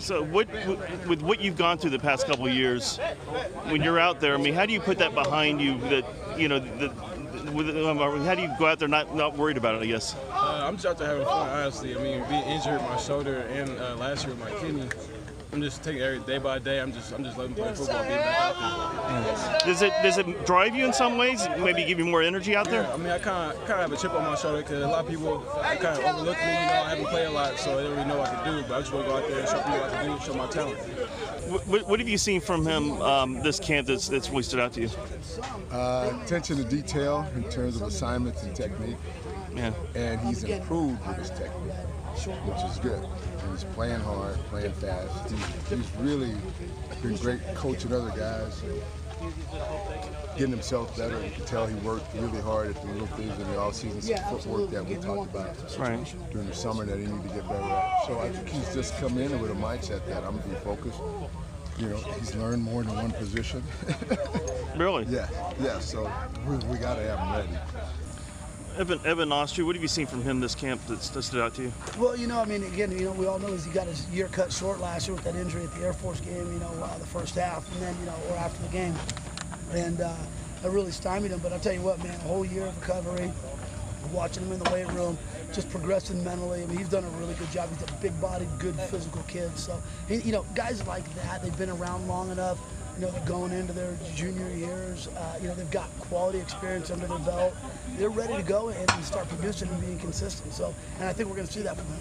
So what, with what you've gone through the past couple years, when you're out there, I mean, how do you put that behind you? That you know, with, um, how do you go out there not not worried about it? I guess. Uh, I'm just out there having fun, honestly. I mean, being injured, my shoulder, and uh, last year my kidney. I'm just taking every day by day. I'm just I'm just loving playing football, being back out there. Does it does it drive you in some ways? Maybe give you more energy out there? Yeah, I mean, I kind of kind of have a chip on my shoulder because a lot of people kind of overlook me. You know, I haven't played a lot, so they don't really know what I can do. But I just want to go out there and show people what I can do, show my talent. What, what have you seen from him um, this camp that's, that's really stood out to you? Uh, attention to detail in terms of assignments and technique, Yeah. and he's improved with his technique, which is good. And he's playing hard, playing fast. He's, he's really been great coaching other guys, getting himself better. You can tell he worked really hard at the little things in the offseason, some footwork that we talked about Right. during the summer that he needed to get better at. So I think he's just come in with a mindset that I'm gonna be focused. You know, he's learned more than one position. Really? yeah, yeah. So we, we got to have him ready. Evan Evan Austrie, what have you seen from him this camp that's, that stood out to you? Well, you know, I mean, again, you know, we all know he got his year cut short last year with that injury at the Air Force game, you know, uh, the first half, and then, you know, or after the game. And uh, that really stymied him. But I'll tell you what, man, a whole year of recovery, watching him in the weight room, just progressing mentally. I mean, he's done a really good job. He's a big bodied, good physical kid. So, you know, guys like that, they've been around long enough. You know, going into their junior years. Uh, you know, they've got quality experience under their belt. They're ready to go and start producing and being consistent. So, and I think we're going to see that from him.